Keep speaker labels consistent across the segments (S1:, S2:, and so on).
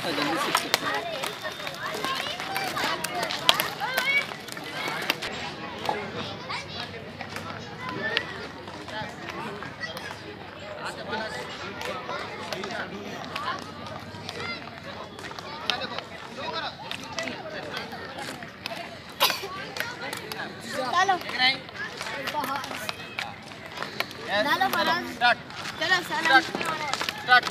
S1: हाँ,
S2: जल्दी सीख
S1: चलो सलाम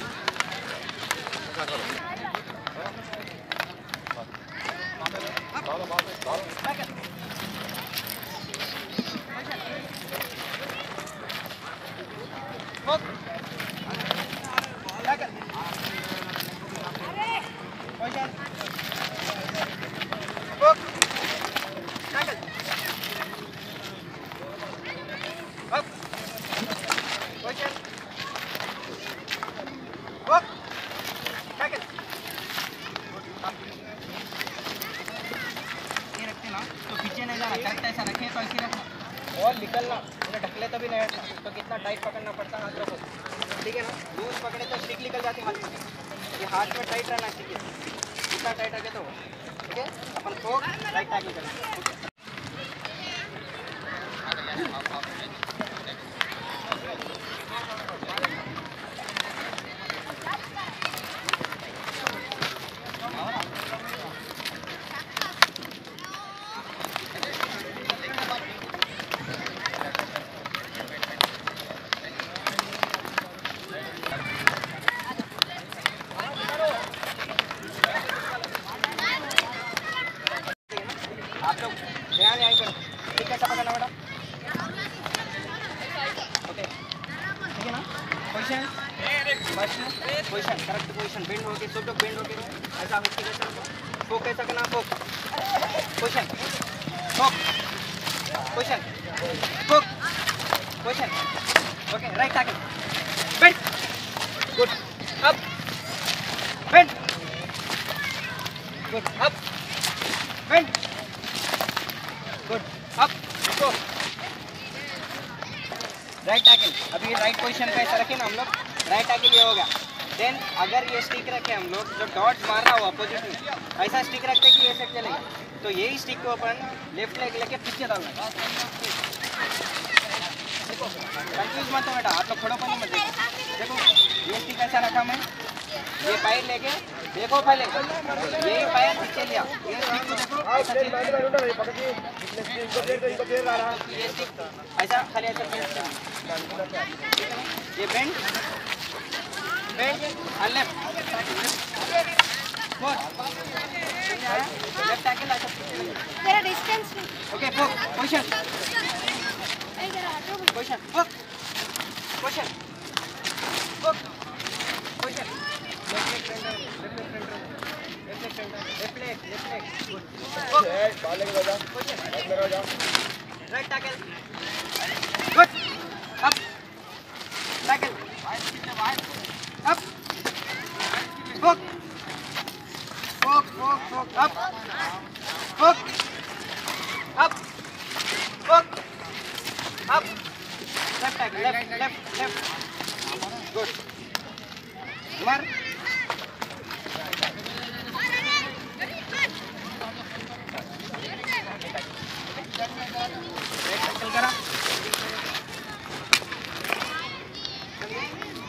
S2: ये रखते ना तो तो और निकलना उन्हें ढकले तो भी नहीं हटना तो कितना टाइट पकड़ना पड़ता है हाथों को। ठीक है ना? लूज पकड़े तो स्टिक निकल जाती हाथ में। ये हाथ में टाइट रहना चाहिए। कितना टाइट रखे तो। ठीक है? अपन को राइट टैकल करना आप लोग ध्यान यहीं पर ठीक है पकड़ना बेटा ओके ठीक है ना position first position correct position bend होके सब लोग बेंड होके ऐसा होके कैसा फोक कैसा करना fork position fork position fork position okay right tackle bend good up bend good up bend good up रुको राइट टैकल अभी राइट पोजीशन पे ऐसा रखे ना हम लोग। राइट टैकल ये हो गया। देन अगर ये स्टिक रखे हम लोग, जो डॉट मार रहा हो अपोजिट में, ऐसा स्टिक रखते कि ये सेट चलेगा। तो यही स्टिक को अपन लेफ़्ट लेग लेके पीछे डालना कंफ्यूज मत हो बेटा, आप लोग खड़ो मत देखो। देखो, ये स्टिक ऐसा रखा मैं ये पैर लेके देखो पहले। यही पैर पीछे लिया ऐसा खाली ऐसा बेंड ये बेंड बेंड और लेफ़्ट
S1: तेरा distance
S2: okay fork position position fork position fork position left leg centre left leg centre left leg centre left leg left leg position right tackle good up tackle up fork fork fork fork up fork up fork up left tackle left left left good Kumar right tackle करा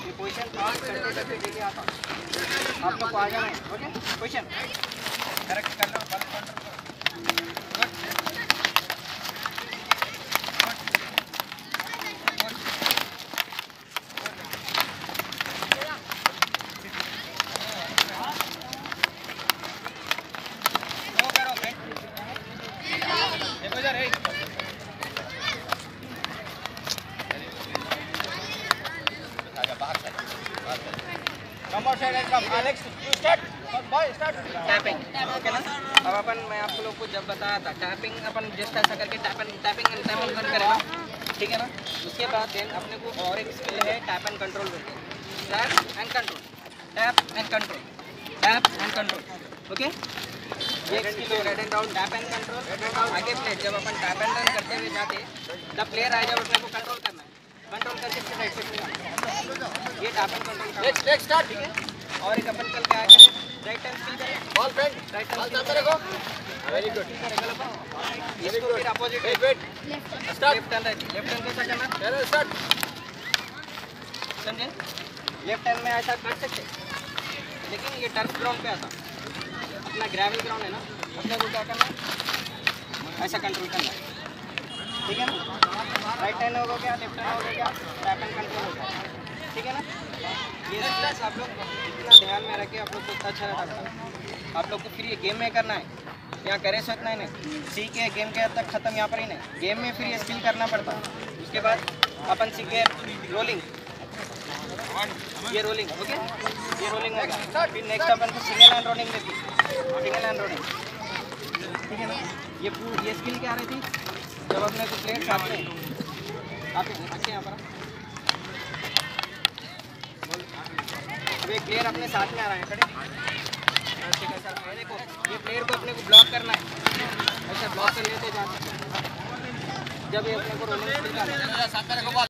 S2: ये position आप लोग को आ जाना है okay? Question correct करना बल control good वो करो देखो इधर ए अब अपन मैं आप लोग को जब बताया था टैपिंग अपन जस्ट ऐसा करके टैपिंग टैपिंग एंड टैपिंग कर करेगा ठीक है ना उसके बाद देन अपने को और एक स्किल है टैप एंड कंट्रोल करके tap and control tap and control tap and control okay ये स्किल हो red and down tap and control आगे प्लेट जब अपन टैप एंड रन करते हुए जाते जब प्लेयर आए जब अपने को कंट्रोल करना है कंट्रोल करके इसके साइड में ये tap and control
S3: next next start
S2: ठीक है? और एक अपन राइट स्किल करें।
S3: Ball
S2: right skill
S3: very good
S2: फिर opposite
S3: wait wait
S1: left
S3: start
S2: left hand रहती लेफ़्ट हैंड कैसा करना?
S3: चलो स्टार्ट
S2: समझे? लेफ़्ट हैंड में ऐसा कर सकते लेकिन ये टर्फ ग्राउंड पे आता अपना ग्रेवल ग्राउंड है ना। अपने को क्या करना है? ऐसा कंट्रोल करना है। ठीक है ना? राइट हैंड होगा क्या लेफ़्ट हैंड होगा क्या टैप एंड कंट्रोल हो गया। ठीक है ना? ये स्किल्स आप लोग इतना ध्यान में रखे, आप लोग को इतना अच्छा रहता आप लोग को फिर ये गेम में करना है। यहाँ करे सो इतना ही नहीं। सीख के गेम के हद तक खत्म यहाँ पर ही नहीं। गेम में फिर ये स्किल करना पड़ता है। उसके बाद अपन सीख गए रोलिंग ये रोलिंग ओके ये रोलिंग हो फिर नेक्स्ट अपन को सिंगल हैंड रोलिंग देती सिंगल हैंड रोलिंग ठीक है ना? ये ये स्किल क्या रही थी? जब अपने को प्लेट साथ में। आप अच्छे यहाँ पर प्लेयर अपने साथ में आ रहा है, खड़े। देखो, ये प्लेयर को अपने को ब्लॉक करना है। अच्छा ब्लॉक कर लेते जा सकते जब ये अपने को रोलिंग